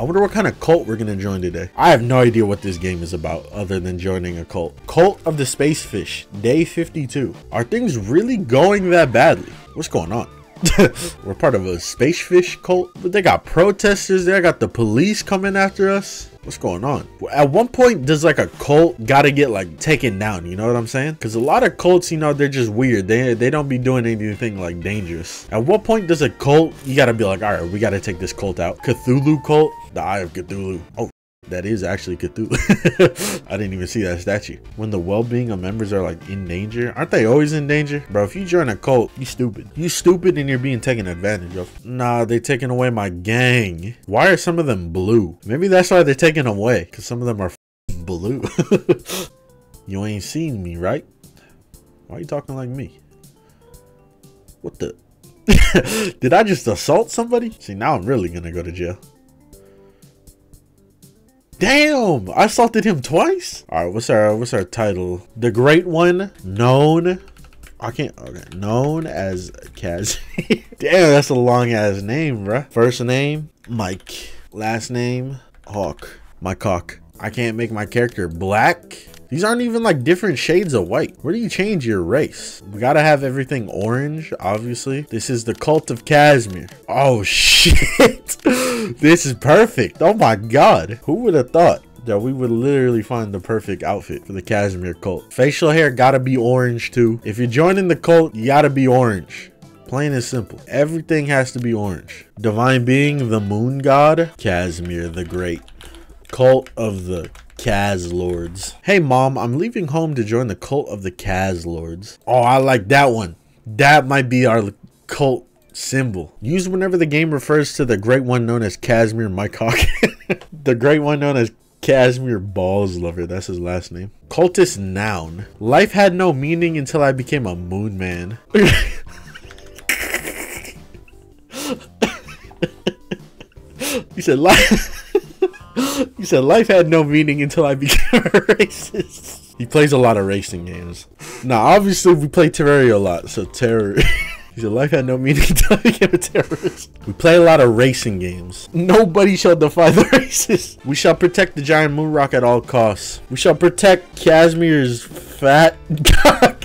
I wonder what kind of cult we're gonna join today. I have no idea what this game is about other than joining a cult. Cult of the Space Fish, day 52. Are things really going that badly? What's going on? We're part of a space fish cult, but they got protesters there. Got the police coming after us. What's going on? At one point, does like a cult gotta get like taken down? You know what I'm saying? Because a lot of cults, you know, they're just weird. They they don't be doing anything like dangerous. At what point does a cult you gotta be like, all right, we gotta take this cult out? Cthulhu cult, the Eye of Cthulhu. Oh that is actually Cthulhu. I didn't even see that statue. When the well-being of members are like in danger, aren't they always in danger? Bro, if you join a cult, you stupid. You stupid and you're being taken advantage of. Nah, they taking away my gang. Why are some of them blue? Maybe that's why they're taking them away, because some of them are blue. you ain't seen me, right? Why are you talking like me? What the? Did I just assault somebody? See, now I'm really gonna go to jail. Damn, I assaulted him twice. All right, what's our what's our title? The Great One, known. I can't. Okay, known as Kaz. Damn, that's a long ass name, bruh. First name Mike. Last name Hawk. My cock. I can't make my character black. These aren't even like different shades of white. Where do you change your race? We gotta have everything orange, obviously. This is the cult of Casimir. Oh shit. This is perfect. Oh my god. Who would have thought? that we would literally find the perfect outfit for the Casimir cult. Facial hair gotta be orange too. If you're joining the cult, you gotta be orange. Plain and simple. Everything has to be orange. Divine being, the moon god, Casimir the Great. Cult of the Kaz Lords. Hey mom, I'm leaving home to join the cult of the Kaz Lords. Oh, I like that one. That might be our cult symbol. Used whenever the game refers to the great one known as Casimir Mycock. the great one known as Casimir Balls Lover, that's his last name. Cultist noun. Life had no meaning until I became a moon man. he said life he said life had no meaning until I became a racist. He plays a lot of racing games. Now, obviously, we play Terraria a lot, so terror. He said life had no meaning until I became a terrorist. We play a lot of racing games. Nobody shall defy the racists. We shall protect the giant moon rock at all costs. We shall protect Casimir's fat cock.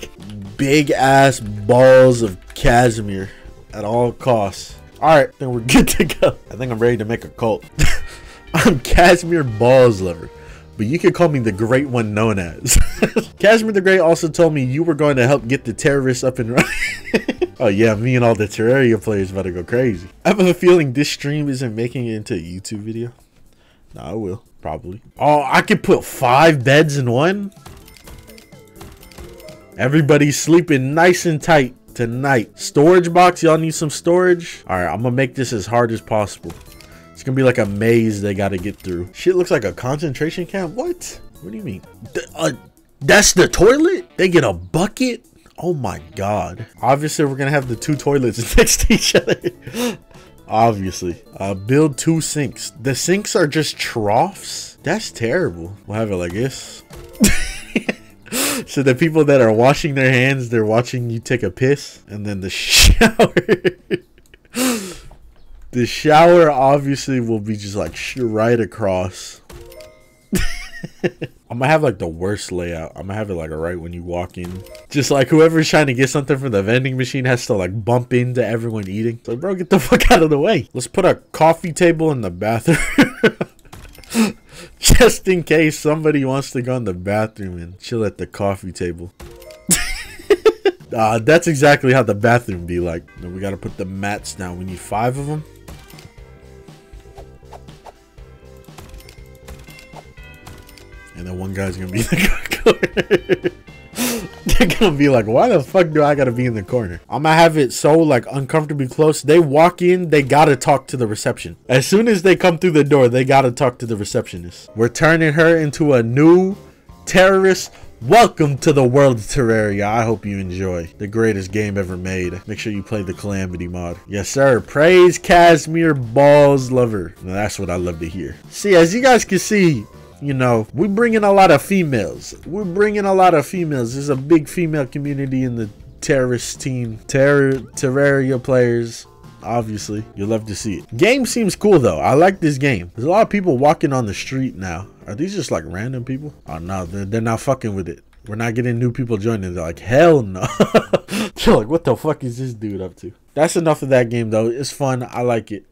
Big ass balls of Casimir at all costs. Alright, then we're good to go. I think I'm ready to make a cult. I'm Casimir Balls Lover, but you can call me the Great One known as. Casimir the Great also told me you were going to help get the terrorists up and running. Oh yeah, me and all the Terraria players about to go crazy. I have a feeling this stream isn't making it into a YouTube video. No, I will, probably. Oh, I could put five beds in one? Everybody's sleeping nice and tight tonight. Storage box, y'all need some storage? All right, I'm gonna make this as hard as possible. It's gonna be like a maze they gotta get through. Shit looks like a concentration camp. What? What do you mean? Th uh, that's the toilet? They get a bucket? Oh my god. Obviously, we're gonna have the two toilets next to each other. Obviously. Uh, build two sinks. The sinks are just troughs? That's terrible. We'll have it like this. so the people that are washing their hands, they're watching you take a piss. And then the shower. The shower obviously will be just like right across. I'm gonna have like the worst layout. I'm gonna have it like right when you walk in. Just like whoever's trying to get something from the vending machine has to like bump into everyone eating. So bro, get the fuck out of the way. Let's put a coffee table in the bathroom. Just in case somebody wants to go in the bathroom and chill at the coffee table. uh, that's exactly how the bathroom be like. we gotta put the mats down. We need five of them. And then one guy's gonna be in the corner. They're gonna be like, why the fuck do I gotta be in the corner? I'm gonna have it so like uncomfortably close. They walk in, they gotta talk to the reception. As soon as they come through the door, they gotta talk to the receptionist. We're turning her into a new terrorist Welcome to the world of Terraria. I hope you enjoy the greatest game ever made. Make sure you play the Calamity mod. Yes, sir. Praise Casimir Balls Lover. That's what I love to hear. See, as you guys can see, you know, we bring in a lot of females. We're bringing a lot of females. There's a big female community in the terrorist team. Terror Terraria players. obviously. You'll love to see it. Game seems cool though. I like this game. There's a lot of people walking on the street now. Are these just like random people? Oh no, they're, they're not fucking with it. We're not getting new people joining. They're like, hell no. They're like, what the fuck is this dude up to? That's enough of that game though. It's fun. I like it.